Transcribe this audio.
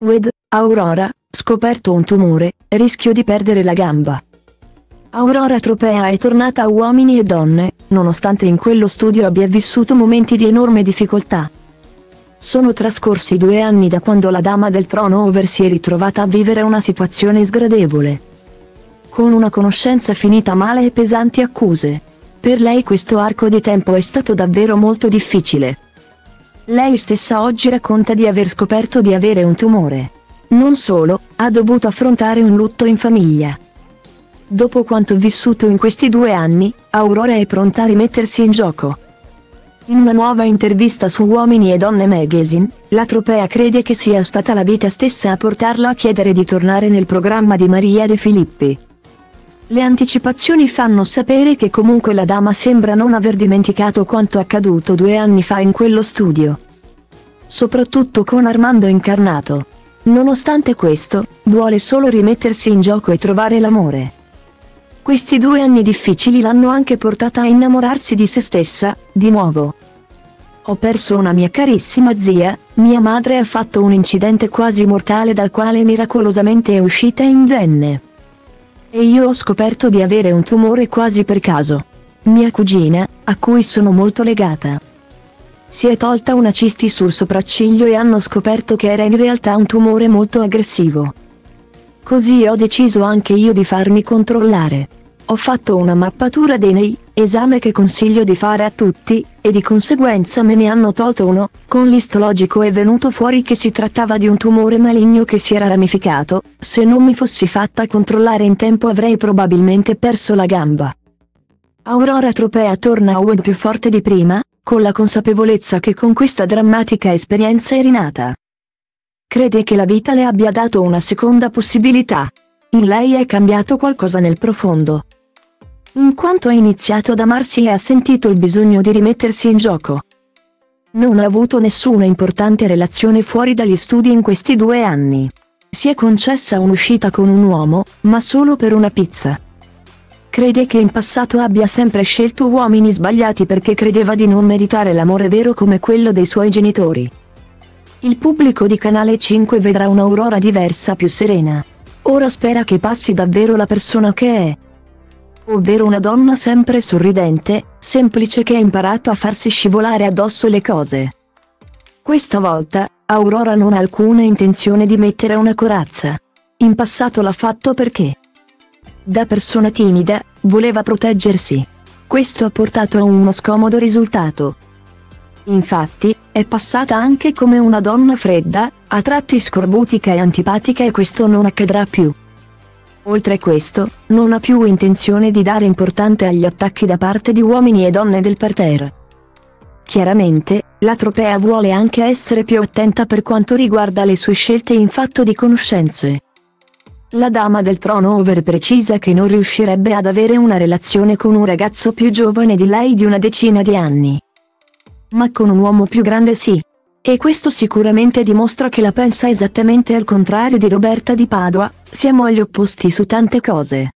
Wed, Aurora, scoperto un tumore, rischio di perdere la gamba. Aurora Tropea è tornata a uomini e donne, nonostante in quello studio abbia vissuto momenti di enorme difficoltà. Sono trascorsi due anni da quando la dama del trono over si è ritrovata a vivere una situazione sgradevole. Con una conoscenza finita male e pesanti accuse. Per lei questo arco di tempo è stato davvero molto difficile. Lei stessa oggi racconta di aver scoperto di avere un tumore. Non solo, ha dovuto affrontare un lutto in famiglia. Dopo quanto vissuto in questi due anni, Aurora è pronta a rimettersi in gioco. In una nuova intervista su Uomini e Donne Magazine, la Tropea crede che sia stata la vita stessa a portarla a chiedere di tornare nel programma di Maria De Filippi. Le anticipazioni fanno sapere che comunque la dama sembra non aver dimenticato quanto accaduto due anni fa in quello studio. Soprattutto con Armando incarnato. Nonostante questo, vuole solo rimettersi in gioco e trovare l'amore. Questi due anni difficili l'hanno anche portata a innamorarsi di se stessa, di nuovo. Ho perso una mia carissima zia, mia madre ha fatto un incidente quasi mortale dal quale miracolosamente è uscita indenne. E io ho scoperto di avere un tumore quasi per caso. Mia cugina, a cui sono molto legata. Si è tolta una cisti sul sopracciglio e hanno scoperto che era in realtà un tumore molto aggressivo. Così ho deciso anche io di farmi controllare. Ho fatto una mappatura dei nei, esame che consiglio di fare a tutti, e di conseguenza me ne hanno tolto uno, con l'istologico è venuto fuori che si trattava di un tumore maligno che si era ramificato, se non mi fossi fatta controllare in tempo avrei probabilmente perso la gamba. Aurora Tropea torna a Wood più forte di prima, con la consapevolezza che con questa drammatica esperienza è rinata. Crede che la vita le abbia dato una seconda possibilità. In lei è cambiato qualcosa nel profondo in quanto ha iniziato ad amarsi e ha sentito il bisogno di rimettersi in gioco. Non ha avuto nessuna importante relazione fuori dagli studi in questi due anni. Si è concessa un'uscita con un uomo, ma solo per una pizza. Crede che in passato abbia sempre scelto uomini sbagliati perché credeva di non meritare l'amore vero come quello dei suoi genitori. Il pubblico di Canale 5 vedrà un'aurora diversa più serena. Ora spera che passi davvero la persona che è ovvero una donna sempre sorridente, semplice che ha imparato a farsi scivolare addosso le cose. Questa volta, Aurora non ha alcuna intenzione di mettere una corazza. In passato l'ha fatto perché, da persona timida, voleva proteggersi. Questo ha portato a uno scomodo risultato. Infatti, è passata anche come una donna fredda, a tratti scorbutica e antipatica e questo non accadrà più. Oltre questo, non ha più intenzione di dare importante agli attacchi da parte di uomini e donne del parterre. Chiaramente, la tropea vuole anche essere più attenta per quanto riguarda le sue scelte in fatto di conoscenze. La dama del trono over precisa che non riuscirebbe ad avere una relazione con un ragazzo più giovane di lei di una decina di anni. Ma con un uomo più grande sì. E questo sicuramente dimostra che la pensa esattamente al contrario di Roberta di Padua, siamo agli opposti su tante cose.